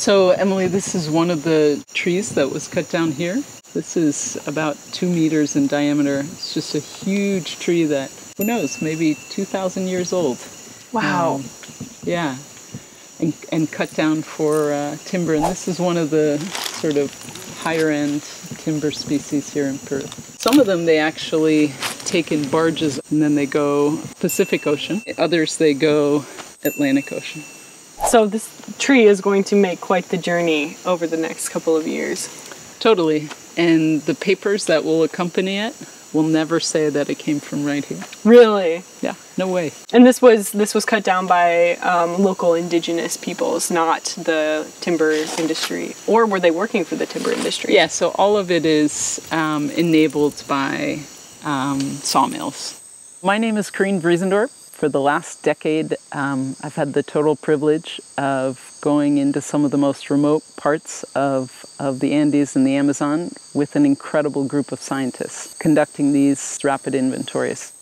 So, Emily, this is one of the trees that was cut down here. This is about two meters in diameter. It's just a huge tree that, who knows, maybe 2,000 years old. Wow. Um, yeah. And, and cut down for uh, timber. And this is one of the sort of higher end timber species here in Peru. Some of them they actually take in barges and then they go Pacific Ocean. Others they go Atlantic Ocean. So this tree is going to make quite the journey over the next couple of years. Totally. And the papers that will accompany it will never say that it came from right here. Really? Yeah, no way. And this was this was cut down by um, local indigenous peoples, not the timber industry. Or were they working for the timber industry? Yeah, so all of it is um, enabled by um, sawmills. My name is Corine Vriesendorp. For the last decade, um, I've had the total privilege of going into some of the most remote parts of, of the Andes and the Amazon with an incredible group of scientists conducting these rapid inventories.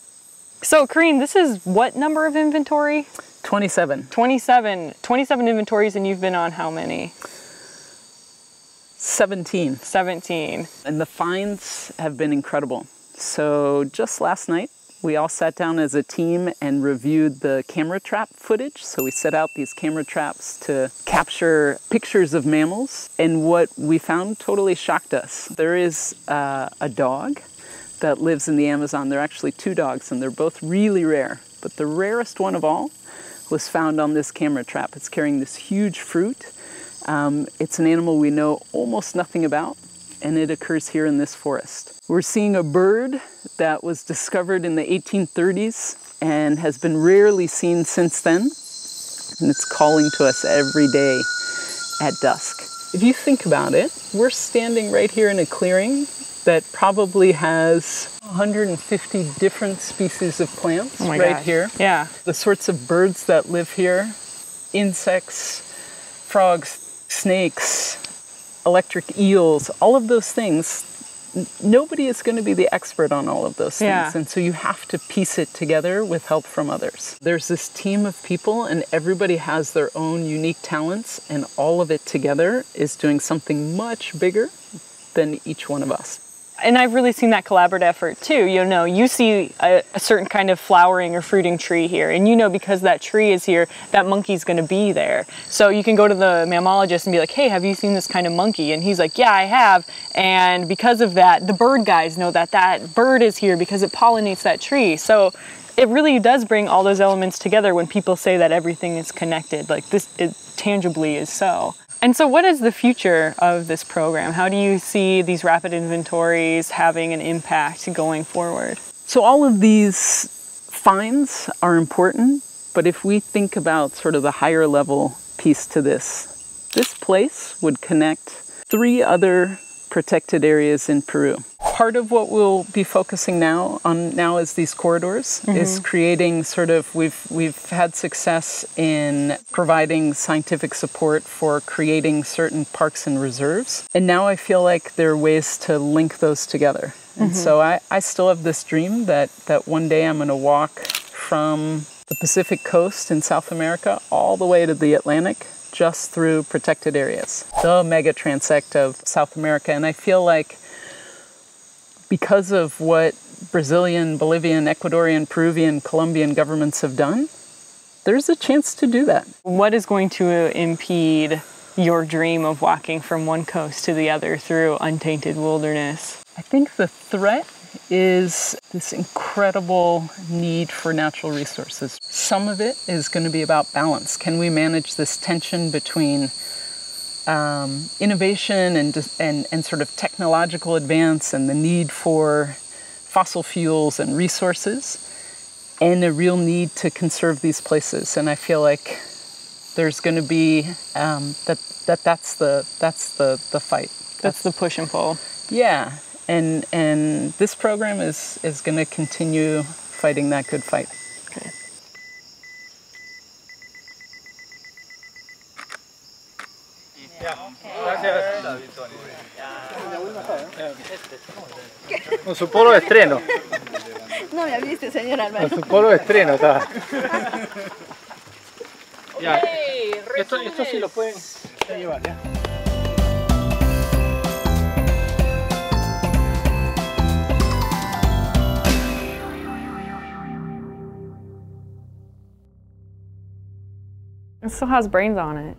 So, Corine, this is what number of inventory? 27. 27. 27 inventories, and you've been on how many? 17. 17. And the finds have been incredible. So just last night, we all sat down as a team and reviewed the camera trap footage. So we set out these camera traps to capture pictures of mammals. And what we found totally shocked us. There is uh, a dog that lives in the Amazon. There are actually two dogs, and they're both really rare. But the rarest one of all was found on this camera trap. It's carrying this huge fruit. Um, it's an animal we know almost nothing about, and it occurs here in this forest. We're seeing a bird that was discovered in the 1830s and has been rarely seen since then, and it's calling to us every day at dusk. If you think about it, we're standing right here in a clearing that probably has 150 different species of plants Oh right here. Yeah. The sorts of birds that live here, insects, frogs, snakes, electric eels, all of those things. Nobody is going to be the expert on all of those things. Yeah. And so you have to piece it together with help from others. There's this team of people, and everybody has their own unique talents, and all of it together is doing something much bigger than each one of us. And I've really seen that collaborative effort too. You know, you see a, a certain kind of flowering or fruiting tree here, and you know because that tree is here, that monkey's going to be there. So you can go to the mammologist and be like, "Hey, have you seen this kind of monkey?" And he's like, "Yeah, I have." And because of that, the bird guys know that that bird is here because it pollinates that tree. So it really does bring all those elements together when people say that everything is connected. Like this, it tangibly is so. And so, what is the future of this program? How do you see these rapid inventories having an impact going forward? So all of these finds are important, but if we think about sort of the higher level piece to this, this place would connect three other protected areas in Peru. Part of what we'll be focusing now on now is these corridors is mm-hmm. creating sort of we've we've had success in providing scientific support for creating certain parks and reserves. And now I feel like there are ways to link those together. And mm-hmm. so I, I still have this dream that, that one day I'm going to walk from the Pacific coast in South America all the way to the Atlantic just through protected areas, the mega transect of South America. And I feel like because of what Brazilian, Bolivian, Ecuadorian, Peruvian, Colombian governments have done, there's a chance to do that. What is going to impede your dream of walking from one coast to the other through untainted wilderness? I think the threat is this incredible need for natural resources. Some of it is going to be about balance. Can we manage this tension between um, innovation and, and, and sort of technological advance and the need for fossil fuels and resources and a real need to conserve these places? And I feel like there's going to be um, that, that that's the that's the, the fight. That's the push and pull. Yeah, and and this program is is going to continue fighting that good fight. Okay. Con su polo de estreno. No me viste, señor Con Álvaro. su polo de estreno está. Ya. Esto, esto sí lo pueden. llevar, ya. It still has brains on it.